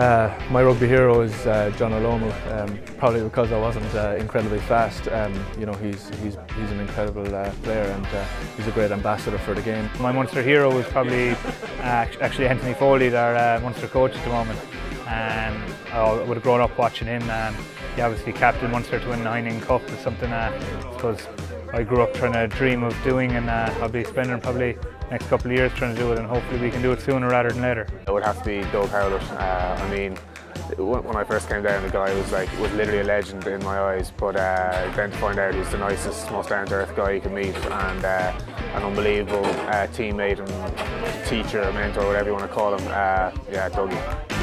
Uh, my rugby hero is uh, Jonah Lomu, um, probably because I wasn't uh, incredibly fast. Um, you know, he's, he's, he's an incredible uh, player and uh, he's a great ambassador for the game. My Munster hero is probably uh, actually Anthony Foley, our uh, Munster coach at the moment. Um, I would have grown up watching him. Um, he obviously captain Munster to win the Heineken Cup is something I suppose I grew up trying to dream of doing and I'll be spending probably next couple of years trying to do it and hopefully we can do it sooner rather than later. It would have to be Doug Howlett. Uh, I mean, when I first came down, the guy was like was literally a legend in my eyes. But uh, then to find out he's the nicest, most down-to-earth guy you can meet, and uh, an unbelievable uh, teammate and teacher, mentor, whatever you want to call him. Uh, yeah, Dougie.